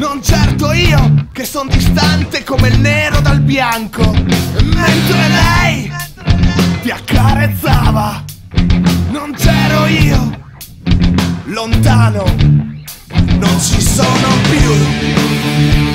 Non certo io che son distante come il nero dal bianco. Mentre lei ti accarezzava. Non c'ero io Lontano. Non ci sono più.